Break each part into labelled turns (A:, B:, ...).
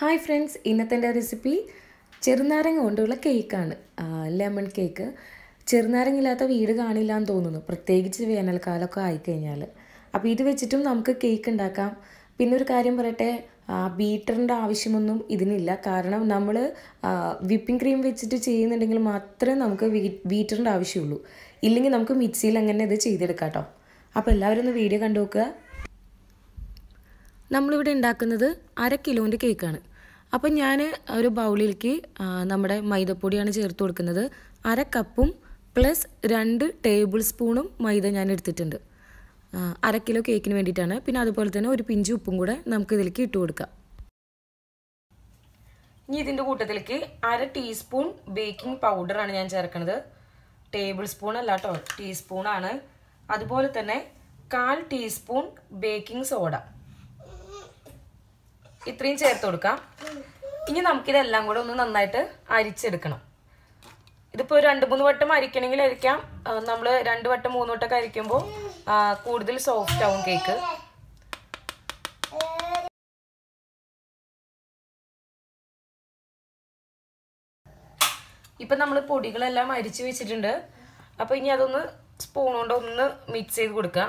A: Hi friends ഇന്നത്തെ എന്റെ recipe ചെറുനാരങ്ങ കൊണ്ടുള്ള കേക്കാണ് ലെമൺ കേക്ക് ചെറുനാരങ്ങ ഇല്ലാത്ത വീട് കാണില്ല എന്ന് തോന്നുന്നു. പ്രത്യേകിച്ച് വേനൽക്കാലമൊക്കെ ആയിക്കഴിഞ്ഞാൽ അപ്പോൾ ഇത് വെച്ചിട്ടും നമുക്ക് കേക്ക് ഉണ്ടാക്കാം. പിന്നെ ഒരു കാര്യം പറയട്ടെ ബീറ്ററിന്റെ ആവശ്യമൊന്നും ഇതിനില്ല. കാരണം നമ്മൾ വിപ്പിംഗ് ക്രീം വെച്ചിട്ട് ചെയ്യുന്നുണ്ടെങ്കിൽ മാത്രമേ നമുക്ക് ബീറ്ററിന്റെ ആവശ്യമുള്ളൂ. ഇല്ലെങ്കിൽ നമുക്ക് മിക്സിയിൽ അങ്ങനെ ഇത് ചെയ്തെടുക്കാം കേട്ടോ അപ്പോൾ എല്ലാവരും ഒന്ന് വീഡിയോ കണ്ടു നോക്കുക. നമ്മളിവിടെ ഉണ്ടാക്കുന്നത് അര കിലോന്റെ കേക്കാണ് അപ്പം ഞാൻ ഒരു ബൗളിലേക്ക് നമ്മുടെ മൈദപ്പൊടിയാണ് ചേർത്ത് കൊടുക്കുന്നത്. അര കപ്പും പ്ലസ് രണ്ട് ടേബിൾ സ്പൂണും മൈദ ഞാൻ എടുത്തിട്ടുണ്ട്. അര കിലോ കേക്കിന് വേണ്ടിയിട്ടാണ്. പിന്നെ അതുപോലെ തന്നെ ഒരു പിഞ്ച് ഉപ്പും കൂടെ നമുക്ക് ഇതിലേക്ക് ഇട്ട് കൊടുക്കാം. ഇനി ഇതിന്റെ കൂട്ടത്തിലേക്ക് അര ടീസ്പൂൺ ബേക്കിംഗ് പൗഡറാണ് ഞാൻ ചേർക്കുന്നത്. ടേബിൾ സ്പൂൺ അല്ല കേട്ടോ ടീസ്പൂണാണ്. അതുപോലെ തന്നെ കാൽ ടീസ്പൂൺ ബേക്കിംഗ് സോഡ. ഇത്രയും ചേർത്ത് കൊടുക്കാം. ഇനി നമുക്കിതെല്ലാം കൂടെ ഒന്ന് നന്നായിട്ട് അരിച്ചെടുക്കണം. ഇതിപ്പോൾ രണ്ട് മൂന്ന് വട്ടം അരിക്കണമെങ്കിൽ അരിക്കാം. നമ്മൾ രണ്ട് വട്ടം മൂന്ന് വട്ടമൊക്കെ അരിക്കുമ്പോൾ കൂടുതൽ സോഫ്റ്റ് ആവും കേക്ക് ഇപ്പം നമ്മൾ പൊടികളെല്ലാം അരിച്ച് വെച്ചിട്ടുണ്ട്. അപ്പോൾ ഇനി അതൊന്ന് സ്പൂൺ കൊണ്ട് ഒന്ന് മിക്സ് ചെയ്ത് കൊടുക്കുക.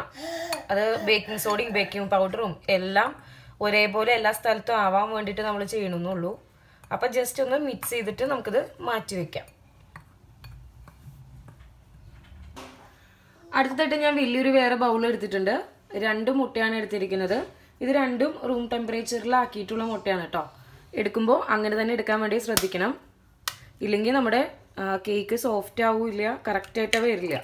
A: അത് ബേക്കിംഗ് സോഡയും ബേക്കിംഗ് പൗഡറും എല്ലാം ഒരേപോലെ എല്ലാ സ്ഥലത്തും ആവാൻ വേണ്ടിയിട്ട് നമ്മൾ ചെയ്യണമെന്നുള്ളൂ അപ്പം ജസ്റ്റ് ഒന്ന് മിക്സ് ചെയ്തിട്ട് നമുക്കിത് മാറ്റി വെക്കാം. അടുത്തതായിട്ട് ഞാൻ വലിയൊരു വേറെ ബൗൾ എടുത്തിട്ടുണ്ട്. രണ്ട് മുട്ടയാണ് എടുത്തിരിക്കുന്നത്. ഇത് രണ്ടും റൂം ടെമ്പറേച്ചറിലാക്കിയിട്ടുള്ള മുട്ടയാണ് കേട്ടോ എടുക്കുമ്പോൾ അങ്ങനെ തന്നെ എടുക്കാൻ വേണ്ടി ശ്രദ്ധിക്കണം. ഇല്ലെങ്കിൽ നമ്മുടെ കേക്ക് സോഫ്റ്റ് ആവില്ല കറക്റ്റായിട്ട് വരില്ല.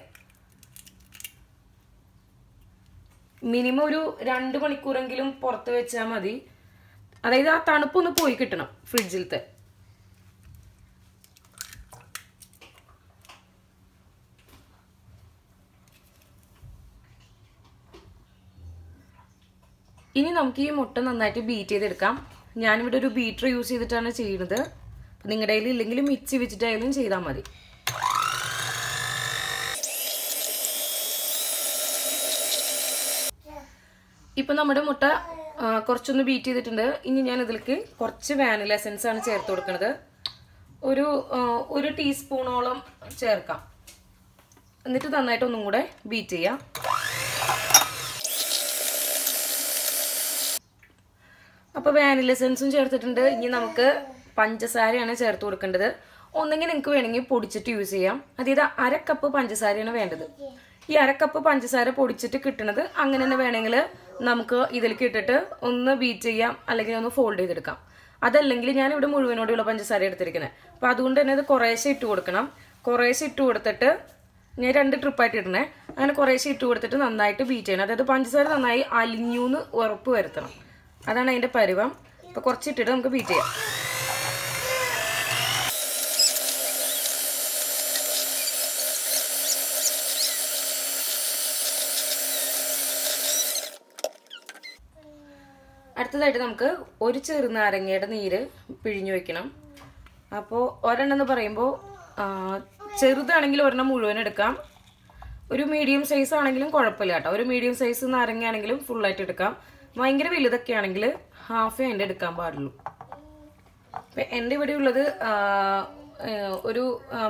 A: മിനിമം ഒരു രണ്ട് മണിക്കൂറെങ്കിലും പുറത്ത് വെച്ചാൽ മതി. അതായത് ആ തണുപ്പൊന്ന് പോയി കിട്ടണം ഫ്രിഡ്ജിലത്തെ. ഇനി നമുക്ക് ഈ മുട്ട നന്നായിട്ട് ബീറ്റ് ചെയ്തെടുക്കാം. ഞാനിവിടെ ഒരു ബീറ്റർ യൂസ് ചെയ്തിട്ടാണ് ചെയ്യുന്നത്. നിങ്ങളുടെ കയ്യിൽ ഇല്ലെങ്കിൽ മിക്സി വെച്ചിട്ടായാലും ചെയ്താൽ മതി. ഇപ്പം നമ്മുടെ മുട്ട കുറച്ചൊന്ന് ബീറ്റ് ചെയ്തിട്ടുണ്ട്. ഇനി ഞാൻ ഇതിലേക്ക് കുറച്ച് വാനില എസൻസ് ആണ് ചേർത്ത് കൊടുക്കുന്നത് ഒരു ഒരു ടീസ്പൂണോളം ചേർക്കാം. എന്നിട്ട് നന്നായിട്ട് ഒന്നും കൂടെ ബീറ്റ് ചെയ്യാം. അപ്പോൾ വാനില എസൻസും ചേർത്തിട്ടുണ്ട്. ഇനി നമുക്ക് പഞ്ചസാരയാണ് ചേർത്ത് കൊടുക്കേണ്ടത്. ഒന്നെങ്കിൽ നിങ്ങൾക്ക് വേണമെങ്കിൽ പൊടിച്ചിട്ട് യൂസ് ചെയ്യാം. അതായത് അര കപ്പ് പഞ്ചസാരയാണ് വേണ്ടത്. ഈ അരക്കപ്പ് പഞ്ചസാര പൊടിച്ചിട്ട് കിട്ടണത് അങ്ങനെ തന്നെ വേണമെങ്കിൽ നമുക്ക് ഇതിലേക്ക് ഇട്ടിട്ട് ഒന്ന് ബീറ്റ് ചെയ്യാം അല്ലെങ്കിൽ ഒന്ന് ഫോൾഡ് ചെയ്തെടുക്കാം. അതല്ലെങ്കിൽ ഞാൻ ഇവിടെ മുഴുവനോടെയുള്ള പഞ്ചസാര എടുത്തിരിക്കുന്നത്. അപ്പോൾ അതുകൊണ്ട് തന്നെ ഇത് കുറേശ്ശെ ഇട്ട് കൊടുക്കണം. കുറേശ്ശെ ഇട്ട് കൊടുത്തിട്ട് ഞാൻ രണ്ട് ട്രിപ്പായിട്ട് ഇടണേ അങ്ങനെ കുറേശ്ശെ ഇട്ട് കൊടുത്തിട്ട് നന്നായിട്ട് ബീറ്റ് ചെയ്യണം. അതായത് പഞ്ചസാര നന്നായി അലിഞ്ഞു എന്ന് ഉറപ്പ് വരുത്തണം. അതാണ് അതിന്റെ പരുവം. അപ്പോൾ കുറച്ചിട്ടിട്ട് നമുക്ക് ബീറ്റ് ചെയ്യാം. അടുത്തതായിട്ട് നമുക്ക് ഒരു ചെറുനാരങ്ങയുടെ നീര് പിഴിഞ്ഞു വെക്കണം. അപ്പോൾ ഒരെണ്ണം എന്ന് പറയുമ്പോൾ ചെറുതാണെങ്കിൽ ഒരെണ്ണം മുഴുവൻ എടുക്കാം. ഒരു മീഡിയം സൈസ് ആണെങ്കിലും കുഴപ്പമില്ല കേട്ടോ. ഒരു മീഡിയം സൈസ് നാരങ്ങയാണെങ്കിലും ഫുള്ളായിട്ട് എടുക്കാം. ഭയങ്കര വലുതൊക്കെ ആണെങ്കിൽ ഹാഫേ എന്റെ എടുക്കാൻ പാടുള്ളൂ. എന്റെ ഇവിടെ ഉള്ളത് ഒരു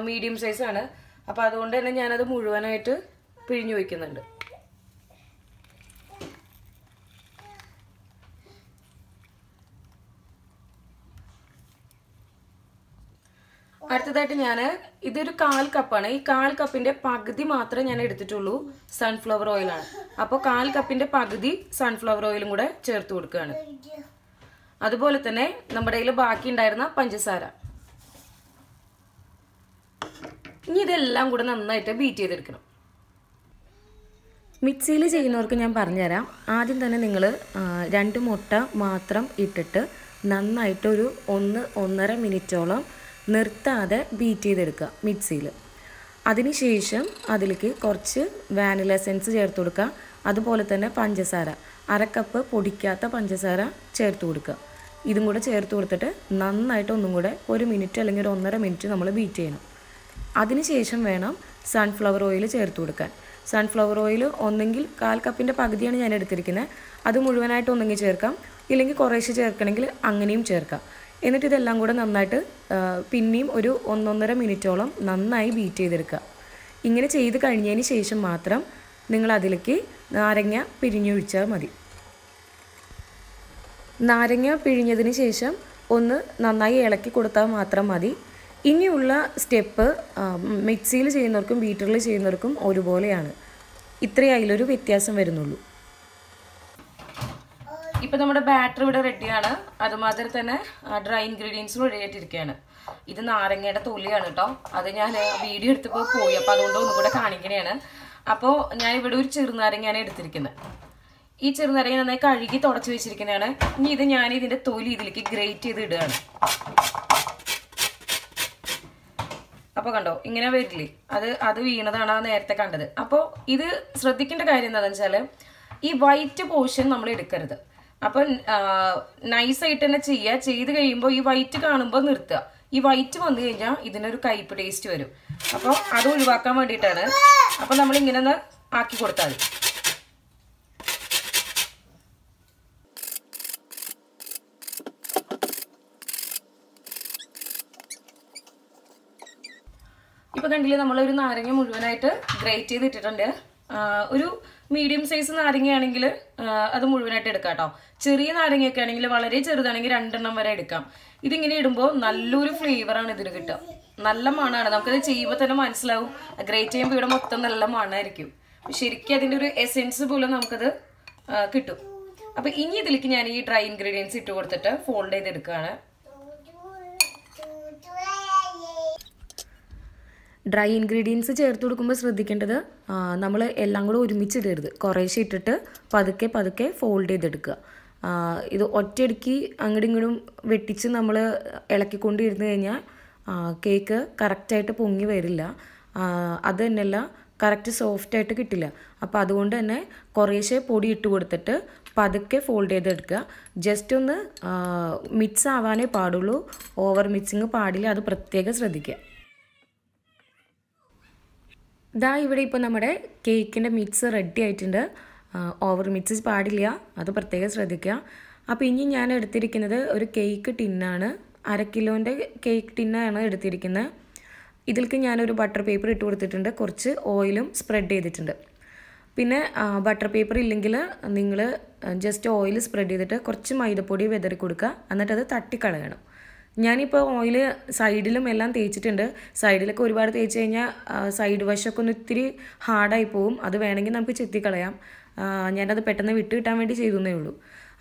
A: മീഡിയം സൈസാണ് അപ്പോൾ അതുകൊണ്ട് തന്നെ ഞാനത് മുഴുവനായിട്ട് പിഴിഞ്ഞു വയ്ക്കുന്നുണ്ട് അടുത്തതായിട്ട് ഞാൻ ഇതൊരു കാൽ കപ്പാണ്. ഈ കാൽ കപ്പിന്റെ പകുതി മാത്രമേ ഞാൻ എടുത്തിട്ടുള്ളൂ സൺഫ്ലവർ ഓയിലാണ് അപ്പോൾ കാൽ കപ്പിന്റെ പകുതി സൺഫ്ലവർ ഓയിലും കൂടെ ചേർത്ത് കൊടുക്കുകയാണ്. അതുപോലെ തന്നെ നമ്മുടെ കയ്യിൽ ബാക്കി ഉണ്ടായിരുന്ന പഞ്ചസാര. ഇനി ഇതെല്ലാം കൂടെ നന്നായിട്ട് ബീറ്റ് ചെയ്തെടുക്കണം. മിക്സിയിൽ ചെയ്യുന്നവർക്ക് ഞാൻ പറഞ്ഞുതരാം. ആദ്യം തന്നെ നിങ്ങൾ രണ്ട് മുട്ട മാത്രം ഇട്ടിട്ട് നന്നായിട്ടൊരു ഒന്ന് ഒന്നര മിനിറ്റോളം നിർത്താതെ ബീറ്റ് ചെയ്തെടുക്കുക മിക്സിയിൽ അതിനുശേഷം അതിലേക്ക് കുറച്ച് വാനില എസൻസ് ചേർത്ത് കൊടുക്കുക. അതുപോലെ തന്നെ പഞ്ചസാര അരക്കപ്പ് പൊടിക്കാത്ത പഞ്ചസാര ചേർത്ത് കൊടുക്കുക. ഇതും കൂടെ ചേർത്ത് കൊടുത്തിട്ട് നന്നായിട്ട് ഒന്നും കൂടെ ഒരു മിനിറ്റ് അല്ലെങ്കിൽ ഒരു ഒന്നര മിനിറ്റ് നമ്മൾ ബീറ്റ് ചെയ്യണം. അതിനുശേഷം വേണം സൺഫ്ലവർ ഓയിൽ ചേർത്ത് കൊടുക്കാൻ. സൺഫ്ലവർ ഓയിൽ ഒന്നെങ്കിൽ കാൽ കപ്പിന്റെ പകുതിയാണ് ഞാൻ എടുത്തിരിക്കുന്നത്. അത് മുഴുവനായിട്ട് ഒന്നെങ്കിൽ ചേർക്കാം. ഇല്ലെങ്കിൽ കുറേശ്ശെ ചേർക്കണമെങ്കിൽ അങ്ങനെയും ചേർക്കാം. എന്നിട്ട് ഇതെല്ലാം കൂടെ നന്നായിട്ട് പിന്നെയും ഒരു ഒന്നൊന്നര മിനിറ്റോളം നന്നായി ബീറ്റ് ചെയ്തെടുക്കുക. ഇങ്ങനെ ചെയ്ത് കഴിഞ്ഞതിന് ശേഷം മാത്രം നിങ്ങൾ അതിലേക്ക് നാരങ്ങ പിഴിഞ്ഞൊഴിച്ചാൽ മതി. നാരങ്ങ പിഴിഞ്ഞതിന് ശേഷം ഒന്ന് നന്നായി ഇളക്കി കൊടുത്താൽ മാത്രം മതി. ഇനിയുള്ള സ്റ്റെപ്പ് മിക്സിയിൽ ചെയ്യുന്നവർക്കും ബീറ്ററിൽ ചെയ്യുന്നവർക്കും ഒരുപോലെയാണ്. ഇത്രയേ അതിലൊരു വ്യത്യാസം വരുന്നുള്ളൂ. ഇപ്പം നമ്മുടെ ബാറ്റർ ഇവിടെ റെഡിയാണ് അതുമാതിരി തന്നെ ഡ്രൈ ഇൻഗ്രീഡിയൻസും റെഡി ആയിട്ടിരിക്കുകയാണ് ഇത് നാരങ്ങയുടെ തൊലിയാണ് കേട്ടോ. അത് ഞാൻ വീഡിയോ എടുത്തപ്പോൾ പോയി. അപ്പോൾ അതുകൊണ്ട് ഒന്നും കൂടെ കാണിക്കണേയാണ് അപ്പോൾ ഞാൻ ഇവിടെ ഒരു ചെറുനാരങ്ങയാണ് എടുത്തിരിക്കുന്നത് ഈ ചെറുനാരങ്ങ നന്നായി കഴുകി തുടച്ച് വെച്ചിരിക്കുന്നതാണ് ഇനി ഇത് ഞാൻ ഇതിന്റെ തൊലി ഇതിലേക്ക് ഗ്രേറ്റ് ചെയ്ത് ഇടുകയാണ്. അപ്പോൾ കണ്ടോ ഇങ്ങനെ വരില്ലേ? അത് അത് വീണതാണ് നേരത്തെ കണ്ടത്. അപ്പോൾ ഇത് ശ്രദ്ധിക്കേണ്ട കാര്യം എന്താണെന്ന് വെച്ചാൽ ഈ വൈറ്റ് പോർഷൻ നമ്മൾ എടുക്കരുത്. അപ്പൊ നൈസായിട്ട് തന്നെ ചെയ്യുക ചെയ്ത് കഴിയുമ്പോൾ ഈ വൈറ്റ് കാണുമ്പോൾ നിർത്തുക. ഈ വൈറ്റ് വന്നു കഴിഞ്ഞാൽ ഇതിനൊരു കയ്പ് ടേസ്റ്റ് വരും. അപ്പോൾ അത് ഒഴിവാക്കാൻ വേണ്ടിയിട്ടാണ് അപ്പൊ നമ്മൾ ഇങ്ങനെ ഒന്ന് ആക്കി കൊടുത്താൽ മതി. ഇപ്പൊ കണ്ടില്ലേ നമ്മളൊരു നാരങ്ങ മുഴുവനായിട്ട് ഗ്രേറ്റ് ചെയ്ത് ഇട്ടിട്ടുണ്ട് ഒരു മീഡിയം സൈസ് നാരങ്ങയാണെങ്കിൽ അത് മുഴുവനായിട്ട് എടുക്കാം കേട്ടോ ചെറിയ നാരങ്ങയൊക്കെ ആണെങ്കിൽ വളരെ ചെറുതാണെങ്കിൽ രണ്ടെണ്ണം വരെ എടുക്കാം. ഇതിങ്ങനെ ഇടുമ്പോൾ നല്ലൊരു ഫ്ലേവറാണ് ഇതിന് കിട്ടുക. നല്ല മണമാണ് നമുക്കത് ചെയ്യുമ്പോൾ തന്നെ മനസ്സിലാവും. ഗ്രേറ്റ് ചെയ്യുമ്പോൾ ഇവിടെ മൊത്തം നല്ല മണമായിരിക്കും ശരിക്കും അതിന്റെ ഒരു എസെൻസ് പോലും നമുക്കത് കിട്ടും. അപ്പം ഇനി ഇതിലേക്ക് ഞാൻ ഈ ഡ്രൈ ഇൻഗ്രീഡിയൻസ് ഇട്ട് കൊടുത്തിട്ട് ഫോൾഡ് ചെയ്തെടുക്കുകയാണ്. ഡ്രൈ ഇൻഗ്രീഡിയൻസ് ചേർത്ത് കൊടുക്കുമ്പോൾ ശ്രദ്ധിക്കേണ്ടത് നമ്മൾ എല്ലാം കൂടെ ഒരുമിച്ച് ഇടരുത്. കുറേശ്ശെ ഇട്ടിട്ട് പതുക്കെ പതുക്കെ ഫോൾഡ് ചെയ്തെടുക്കുക. ഇത് ഒറ്റയടിക്ക് അങ്ങോട്ടും ഇങ്ങോട്ടും വെട്ടിച്ച് നമ്മൾ ഇളക്കിക്കൊണ്ട് ഇരുന്ന് കഴിഞ്ഞാൽ കേക്ക് കറക്റ്റായിട്ട് പൊങ്ങി വരില്ല. അത് തന്നെയല്ല കറക്റ്റ് സോഫ്റ്റായിട്ട് കിട്ടില്ല. അപ്പോൾ അതുകൊണ്ട് തന്നെ കുറേശ്ശെ പൊടി ഇട്ട് കൊടുത്തിട്ട് പതുക്കെ ഫോൾഡ് ചെയ്തെടുക്കുക. ജസ്റ്റ് ഒന്ന് മിക്സ് ആവാനേ പാടുള്ളൂ. ഓവർ മിക്സിങ് പാടില്ല അത് പ്രത്യേകം ശ്രദ്ധിക്കുക. ഇതാ ഇവിടെ ഇപ്പോൾ നമ്മുടെ കേക്കിന്റെ മിക്സ് റെഡി ആയിട്ടുണ്ട്. ഓവർ മിക്സ് പാടില്ല. അത് പ്രത്യേകം ശ്രദ്ധിക്കുക. അപ്പോൾ ഇനി ഞാൻ എടുത്തിരിക്കുന്നത് ഒരു കേക്ക് ടിന്നാണ് അര കിലോന്റെ കേക്ക് ടിന്നാണ് എടുത്തിരിക്കുന്നത്. ഇതിലേക്ക് ഞാനൊരു ബട്ടർ പേപ്പർ ഇട്ട് കൊടുത്തിട്ടുണ്ട്. കുറച്ച് ഓയിലും സ്പ്രെഡ് ചെയ്തിട്ടുണ്ട്. പിന്നെ ബട്ടർ പേപ്പർ ഇല്ലെങ്കിൽ നിങ്ങൾ ജസ്റ്റ് ഓയിൽ സ്പ്രെഡ് ചെയ്തിട്ട് കുറച്ച് മൈദപ്പൊടി വിതറി കൊടുക്കുക. എന്നിട്ടത് തട്ടിക്കളയണം. ഞാനിപ്പോൾ ഓയിൽ സൈഡിലും എല്ലാം തേച്ചിട്ടുണ്ട്. സൈഡിലൊക്കെ ഒരുപാട് തേച്ച് കഴിഞ്ഞാൽ സൈഡ് വശമൊക്കെ ഒന്ന് ഇത്തിരി ഹാർഡായി പോവും. അത് വേണമെങ്കിൽ നമുക്ക് ചെത്തിക്കളയാം. ഞാനത് പെട്ടെന്ന് വിട്ട് കിട്ടാൻ വേണ്ടി ചെയ്തേ ഉള്ളൂ.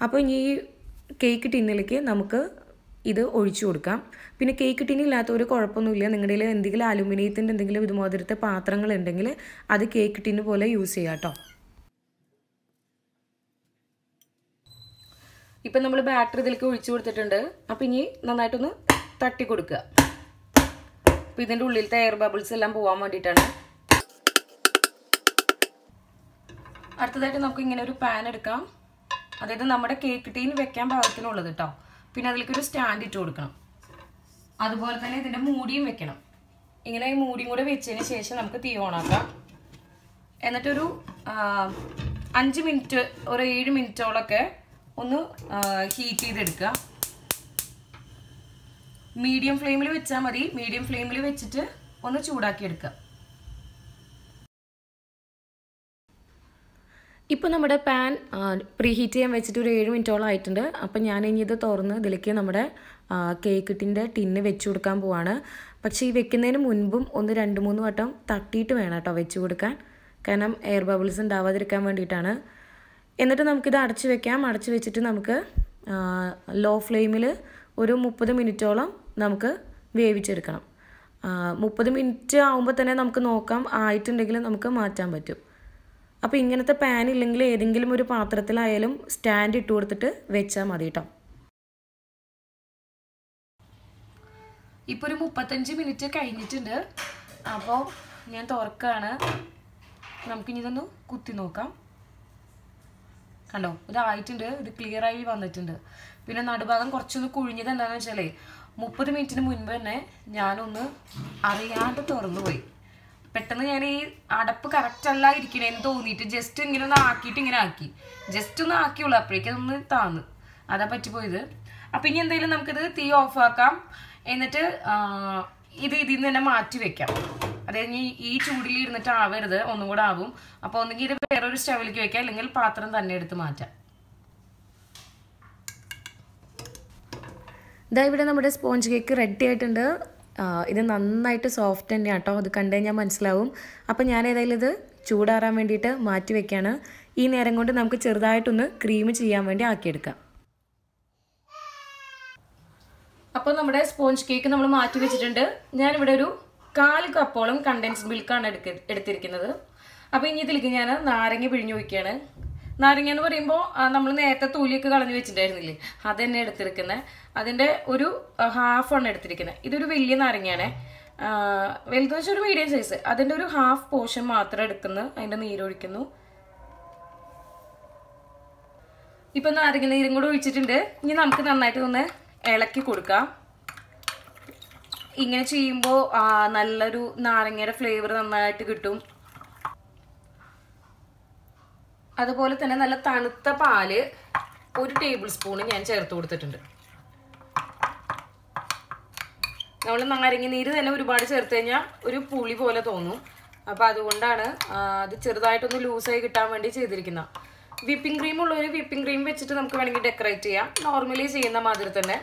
A: അപ്പോൾ ഇനി ഈ കേക്ക് ടിന്നിലേക്ക് നമുക്ക് ഇത് ഒഴിച്ചു കൊടുക്കാം. പിന്നെ കേക്ക് ടിന്നില്ലാത്ത ഒരു കുഴപ്പമൊന്നുമില്ല. നിങ്ങളുടെ എന്തെങ്കിലും അലുമിനിയത്തിന്റെ എന്തെങ്കിലും ഇതുമാതിരത്തെ പാത്രങ്ങൾ ഉണ്ടെങ്കിൽ അത് കേക്ക് ടിന്ന് പോലെ യൂസ് ചെയ്യാം കേട്ടോ. ഇപ്പം നമ്മൾ ബാറ്ററി ഇതിലേക്ക് ഒഴിച്ചു കൊടുത്തിട്ടുണ്ട്. അപ്പം ഇനി നന്നായിട്ടൊന്ന് തട്ടി കൊടുക്കുക. അപ്പം ഇതിന്റെ ഉള്ളിലത്തെ എയർ ബബിൾസ് എല്ലാം പോകാൻ വേണ്ടിയിട്ടാണ്. അടുത്തതായിട്ട് നമുക്ക് ഇങ്ങനെ ഒരു പാൻ എടുക്കാം. അതായത് നമ്മുടെ കേക്ക് ടീന് വെക്കാൻ പാകത്തിനുള്ളത് കേട്ടോ പിന്നെ അതിലേക്ക് ഒരു സ്റ്റാൻഡ് ഇട്ട് കൊടുക്കണം. അതുപോലെ തന്നെ ഇതിന്റെ മൂടിയും വെക്കണം. ഇങ്ങനെ ഈ മൂടിയും കൂടെ വെച്ചതിന് ശേഷം നമുക്ക് തീ ഓണാക്കാം എന്നിട്ടൊരു അഞ്ച് മിനിറ്റ് ഒരു ഏഴ് മിനിറ്റോളൊക്കെ ഒന്ന് ഹീറ്റ് ചെയ്തെടുക്കുക. മീഡിയം ഫ്ലെയിമിൽ വെച്ചാൽ മതി. മീഡിയം ഫ്ലെയിമിൽ വെച്ചിട്ട് ഒന്ന് ചൂടാക്കി എടുക്കുക ഇപ്പോൾ നമ്മുടെ പാൻ പ്രീ ഹീറ്റ് ചെയ്യാൻ വെച്ചിട്ട് ഒരു ഏഴ് മിനിറ്റോളം ആയിട്ടുണ്ട്. അപ്പം ഞാൻ ഇനി ഇത് തുറന്ന് ഇതിലേക്ക് നമ്മുടെ കേക്ക് ടിന്റെ ടിന്ന് വെച്ച് കൊടുക്കാൻ പോവാണ്. പക്ഷേ ഈ വെക്കുന്നതിന് മുൻപും ഒന്ന് രണ്ട് മൂന്ന് വട്ടം തട്ടിയിട്ട് വേണം കേട്ടോ വെച്ച് കൊടുക്കാൻ. കാരണം എയർ ബബിൾസ് ഉണ്ടാവാതിരിക്കാൻ വേണ്ടിയിട്ടാണ്. എന്നിട്ട് നമുക്കിത് അടച്ച് വെക്കാം. അടച്ച് വെച്ചിട്ട് നമുക്ക് ലോ ഫ്ലെയിമിൽ ഒരു മുപ്പത് മിനിറ്റോളം നമുക്ക് വേവിച്ചെടുക്കണം. മുപ്പത് മിനിറ്റ് ആകുമ്പോൾ തന്നെ നമുക്ക് നോക്കാം. ആയിട്ടുണ്ടെങ്കിൽ നമുക്ക് മാറ്റാൻ പറ്റും. അപ്പോൾ ഇങ്ങനത്തെ പാൻ ഇല്ലെങ്കിൽ ഏതെങ്കിലും ഒരു പാത്രത്തിലായാലും സ്റ്റാൻഡ് ഇട്ട് കൊടുത്തിട്ട് വെച്ചാൽ മതി കേട്ടോ ഇപ്പോൾ ഒരു മുപ്പത്തഞ്ച് മിനിറ്റ് കഴിഞ്ഞിട്ടുണ്ട്. അപ്പോൾ ഞാൻ തുറക്കാണ്. നമുക്കിനി ഇതൊന്ന് കുത്തി നോക്കാം. കണ്ടോ? ഇതായിട്ടുണ്ട്. ഇത് ക്ലിയർ ആയി വന്നിട്ടുണ്ട്. പിന്നെ നടുഭാഗം കുറച്ചൊന്ന് കുഴിഞ്ഞത് എന്താണെന്ന് വെച്ചാൽ മുപ്പത് മിനിറ്റിന് മുൻപ് തന്നെ ഞാനൊന്ന് അറിയാതെ തുറന്നു പോയി. പെട്ടെന്ന് ഞാൻ ഈ അടപ്പ് കറക്റ്റ് അല്ല ഇരിക്കണേന്ന് തോന്നിയിട്ട് ജസ്റ്റ് ഇങ്ങനെ ഒന്ന് ആക്കിയിട്ട് ഇങ്ങനെ ആക്കി. ജസ്റ്റ് ഒന്ന് ആക്കിയുള്ളൂ. അപ്പോഴേക്കും അതൊന്ന് താന്ന്. അതാ പറ്റിപ്പോയത്. അപ്പം ഇനി എന്തായാലും നമുക്കിത് തീ ഓഫാക്കാം എന്നിട്ട് ഇത് ഇതിൽ നിന്ന് തന്നെ മാറ്റി വെക്കാം. അതായത് ഇനി ഈ ചൂടിൽ ഇരുന്നിട്ട് ആവരുത്. ഒന്നും കൂടെ ആവും. അപ്പോൾ ഒന്നുകിൽ ഇത് വേറൊരു സ്റ്റവിലേക്ക് വെക്കാം. അല്ലെങ്കിൽ പാത്രം തന്നെ എടുത്ത് മാറ്റാം. ഇതാ ഇവിടെ നമ്മുടെ സ്പോഞ്ച് കേക്ക് റെഡി ആയിട്ടുണ്ട്. ഇത് നന്നായിട്ട് സോഫ്റ്റ് തന്നെയാണ് കേട്ടോ അത് കണ്ടു കഴിഞ്ഞാൽ മനസ്സിലാവും. അപ്പം ഞാൻ ഏതായാലും ഇത് ചൂടാറാൻ വേണ്ടിയിട്ട് മാറ്റി വെക്കുകയാണ് ഈ നേരം കൊണ്ട് നമുക്ക് ചെറുതായിട്ടൊന്ന് ക്രീം ചെയ്യാൻ വേണ്ടി ആക്കിയെടുക്കാം. അപ്പോൾ നമ്മുടെ സ്പോഞ്ച് കേക്ക് നമ്മൾ മാറ്റി വെച്ചിട്ടുണ്ട്. ഞാനിവിടെ ഒരു കാൽ കപ്പോളം കണ്ടൻസ് മിൽക്കാണ് എടുക്ക എടുത്തിരിക്കുന്നത്. അപ്പോൾ ഇനി ഇതിലേക്ക് ഞാൻ നാരങ്ങ പിഴിഞ്ഞു വയ്ക്കുകയാണ് നാരങ്ങ എന്ന് പറയുമ്പോൾ നമ്മൾ നേരത്തെ തൊലിയൊക്കെ കളഞ്ഞു വെച്ചിട്ടുണ്ടായിരുന്നില്ലേ? അത് തന്നെ എടുത്തിരിക്കുന്നത് അതിന്റെ ഒരു ഹാഫ് ആണ് എടുത്തിരിക്കുന്നത് ഇതൊരു വലിയ നാരങ്ങയാണ്. വലുതെന്ന് വെച്ചാൽ ഒരു മീഡിയം സൈസ് അതിന്റെ ഒരു ഹാഫ് പോർഷൻ മാത്രം എടുക്കുന്നു അതിന്റെ നീരൊഴിക്കുന്നു. ഇപ്പം നാരങ്ങ നീരും കൂടെ ഒഴിച്ചിട്ടുണ്ട്. ഇനി നമുക്ക് നന്നായിട്ട് ഒന്ന് ഇളക്കി കൊടുക്കാം. ഇങ്ങനെ ചെയ്യുമ്പോൾ നല്ലൊരു നാരങ്ങയുടെ ഫ്ലേവർ നന്നായിട്ട് കിട്ടും. അതുപോലെ തന്നെ നല്ല തണുത്ത പാൽ ഒരു ടേബിൾ സ്പൂൺ ഞാൻ ചേർത്ത് കൊടുത്തിട്ടുണ്ട്. നമ്മൾ നാരങ്ങ നീര് തന്നെ ഒരുപാട് ചേർത്ത് കഴിഞ്ഞാൽ ഒരു പുളി പോലെ തോന്നും. അപ്പോൾ അതുകൊണ്ടാണ് അത് ചെറുതായിട്ടൊന്ന് ലൂസായി കിട്ടാൻ വേണ്ടി ചെയ്തിരിക്കുന്നത് വിപ്പിംഗ് ക്രീം ഉള്ള ഒരു വിപ്പിംഗ് ക്രീം വെച്ചിട്ട് നമുക്ക് വേണമെങ്കിൽ ഡെക്കറേറ്റ് ചെയ്യാം. നോർമലി ചെയ്യുന്ന മാതിരി തന്നെ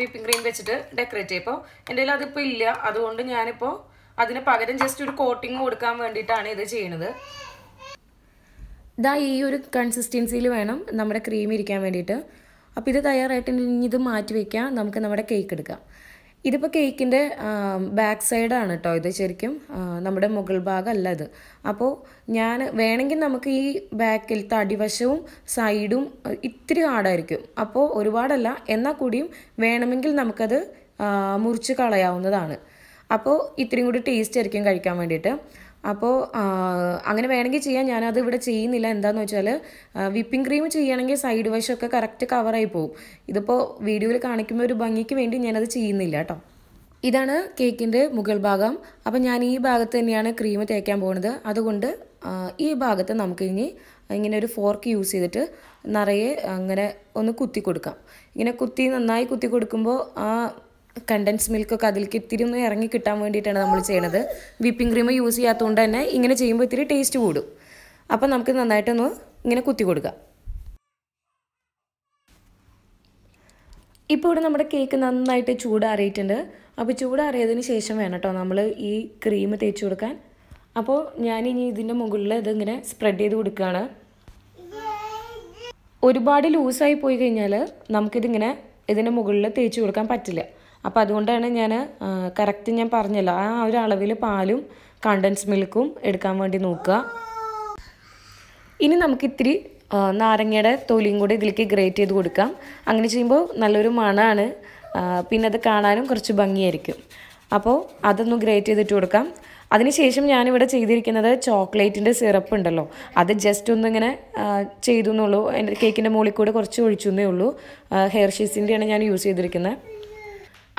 A: വിപ്പിംഗ് ക്രീം വെച്ചിട്ട് ഡെക്കറേറ്റ് ചെയ്യാം. ഇപ്പോൾ എന്റെ കയ്യിൽ അതിപ്പോൾ ഇല്ല. അതുകൊണ്ട് ഞാനിപ്പോൾ അതിന് പകരം ജസ്റ്റ് ഒരു കോട്ടിങ് കൊടുക്കാൻ വേണ്ടിയിട്ടാണ് ഇത് ചെയ്യണത്. ഇതാ ഈ ഒരു കൺസിസ്റ്റൻസിയിൽ വേണം നമ്മുടെ ക്രീം ഇരിക്കാൻ വേണ്ടിയിട്ട്. അപ്പോൾ ഇത് തയ്യാറായിട്ട് ഇനി ഇത് മാറ്റി വയ്ക്കാം നമുക്ക് നമ്മുടെ കേക്ക് എടുക്കാം. ഇതിപ്പോൾ കേക്കിന്റെ ബാക്ക് സൈഡാണ് കേട്ടോ ഇത് ശരിക്കും. നമ്മുടെ മുകൾ ഭാഗമല്ല ഇത്. അപ്പോൾ ഞാൻ വേണമെങ്കിൽ നമുക്ക് ഈ ബാക്കിൽ തടിവശവും സൈഡും ഇത്തിരി ഹാർഡായിരിക്കും അപ്പോൾ ഒരുപാടല്ല. എന്നാൽ കൂടിയും വേണമെങ്കിൽ നമുക്കത് മുറിച്ച് കളയാവുന്നതാണ്. അപ്പോൾ ഇത്രയും കൂടി ടേസ്റ്റ് ആയിരിക്കും കഴിക്കാൻ വേണ്ടിയിട്ട്. അപ്പോൾ അങ്ങനെ വേണമെങ്കിൽ ചെയ്യാം. ഞാനത് ഇവിടെ ചെയ്യുന്നില്ല. എന്താന്ന് വെച്ചാൽ വിപ്പിംഗ് ക്രീം ചെയ്യുകയാണെങ്കിൽ സൈഡ് വശമൊക്കെ കറക്റ്റ് കവറായി പോകും ഇതിപ്പോൾ വീഡിയോയിൽ കാണിക്കുമ്പോൾ ഒരു ഭംഗിക്ക് വേണ്ടി ഞാനത് ചെയ്യുന്നില്ല കേട്ടോ. ഇതാണ് കേക്കിന്റെ മുകൾ ഭാഗം. അപ്പം ഞാൻ ഈ ഭാഗത്ത് തന്നെയാണ് ക്രീം തേക്കാൻ പോകുന്നത്. അതുകൊണ്ട് ഈ ഭാഗത്ത് നമുക്ക് ഇനി ഇങ്ങനെ ഒരു ഫോർക്ക് യൂസ് ചെയ്തിട്ട് നിറയെ അങ്ങനെ ഒന്ന് കുത്തി കൊടുക്കാം. ഇങ്ങനെ കുത്തി നന്നായി കുത്തി കൊടുക്കുമ്പോൾ ആ കണ്ടൻസ് മിൽക്കൊക്കെ അതിലേക്ക് ഇത്തിരി ഒന്ന് ഇറങ്ങി കിട്ടാൻ വേണ്ടിയിട്ടാണ് നമ്മൾ ചെയ്യണത്. വിപ്പിംഗ് ക്രീം യൂസ് ചെയ്യാത്തതുകൊണ്ട് തന്നെ ഇങ്ങനെ ചെയ്യുമ്പോൾ ഇത്തിരി ടേസ്റ്റ് കൂടും. അപ്പം നമുക്ക് നന്നായിട്ടൊന്ന് ഇങ്ങനെ കുത്തി കൊടുക്കാം. ഇപ്പോൾ ഇവിടെ നമ്മുടെ കേക്ക് നന്നായിട്ട് ചൂടാറിയിട്ടുണ്ട്. അപ്പോൾ ചൂടാറിയതിന് ശേഷം വേണം കേട്ടോ നമ്മൾ ഈ ക്രീം തേച്ച് കൊടുക്കാൻ. അപ്പോൾ ഞാനിനി ഇതിന്റെ മുകളിൽ ഇതിങ്ങനെ സ്പ്രെഡ് ചെയ്ത് കൊടുക്കുകയാണ്. ഒരുപാട് ലൂസായി പോയി കഴിഞ്ഞാൽ നമുക്കിതിങ്ങനെ ഇതിന്റെ മുകളിൽ തേച്ച് കൊടുക്കാൻ പറ്റില്ല. അപ്പോൾ അതുകൊണ്ടാണ് ഞാൻ കറക്റ്റ് ഞാൻ പറഞ്ഞല്ലോ. ആ ഒരു അളവിൽ പാലും കണ്ടൻസ് മിൽക്കും എടുക്കാൻ വേണ്ടി നോക്കുക. ഇനി നമുക്ക് ഇത്തിരി നാരങ്ങയുടെ തൊലിയും കൂടി ഇതിലേക്ക് ഗ്രേറ്റ് ചെയ്ത് കൊടുക്കാം. അങ്ങനെ ചെയ്യുമ്പോൾ നല്ലൊരു മണമാണ് പിന്നെ അത് കാണാനും കുറച്ച് ഭംഗിയായിരിക്കും. അപ്പോൾ അതൊന്ന് ഗ്രേറ്റ് ചെയ്തിട്ട് കൊടുക്കാം. അതിനുശേഷം ഞാനിവിടെ ചെയ്തിരിക്കുന്നത് ചോക്ലേറ്റിന്റെ സിറപ്പ് ഉണ്ടല്ലോ. അത് ജസ്റ്റ് ഒന്നിങ്ങനെ ചെയ്തു എന്നുള്ളൂ. എന്റെ കേക്കിന്റെ മുകളിൽ കൂടെ കുറച്ച് ഒഴിച്ചു എന്നേ ഉള്ളൂ. ഹെയർ ഷീസിന്റെയാണ് ഞാൻ യൂസ് ചെയ്തിരിക്കുന്നത്.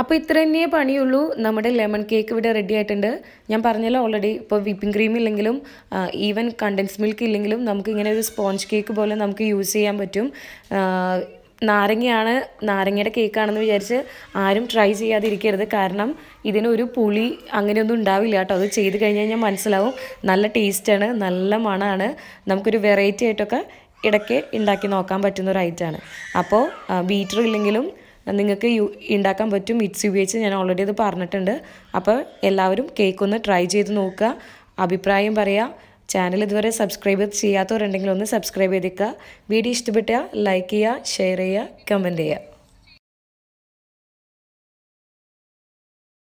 A: അപ്പോൾ ഇത്ര തന്നെയേ പണിയുള്ളൂ. നമ്മുടെ ലെമൺ കേക്ക് ഇവിടെ റെഡി ആയിട്ടുണ്ട്. ഞാൻ പറഞ്ഞല്ലോ ഓൾറെഡി ഇപ്പോൾ വിപ്പിംഗ് ക്രീം ഇല്ലെങ്കിലും ഈവൻ കണ്ടൻസ് മിൽക്ക് ഇല്ലെങ്കിലും നമുക്ക് ഇങ്ങനെ ഒരു സ്പോഞ്ച് കേക്ക് പോലെ നമുക്ക് യൂസ് ചെയ്യാൻ പറ്റും. നാരങ്ങയാണ് നാരങ്ങയുടെ കേക്കാണെന്ന് വിചാരിച്ച് ആരും ട്രൈ ചെയ്യാതിരിക്കരുത്. കാരണം ഇതിനൊരു പുളി അങ്ങനെയൊന്നും ഉണ്ടാവില്ല കേട്ടോ. അത് ചെയ്ത് കഴിഞ്ഞാൽ ഞാൻ മനസ്സിലാവും. നല്ല ടേസ്റ്റാണ് നല്ല മണമാണ് നമുക്കൊരു വെറൈറ്റി ആയിട്ടൊക്കെ ഇടയ്ക്ക് ഉണ്ടാക്കി നോക്കാൻ പറ്റുന്ന ഒരു ഐറ്റമാണ് അപ്പോൾ ബീറ്റർ ഇല്ലെങ്കിലും നിങ്ങൾക്ക് ഉണ്ടാക്കാൻ പറ്റും. മിക്സി ഉപയോഗിച്ച് ഞാൻ ഓൾറെഡി അത് പറഞ്ഞിട്ടുണ്ട്. അപ്പോൾ എല്ലാവരും കേക്ക് ഒന്ന് ട്രൈ ചെയ്ത് നോക്കുക. അഭിപ്രായം പറയുക ചാനൽ ഇതുവരെ സബ്സ്ക്രൈബ് ചെയ്യാത്തവരുണ്ടെങ്കിൽ ഒന്ന് സബ്സ്ക്രൈബ് ചെയ്തേക്കുക. വീഡിയോ ഇഷ്ടപ്പെട്ടാൽ ലൈക്ക് ചെയ്യുക ഷെയർ ചെയ്യുക കമന്റ് ചെയ്യുക.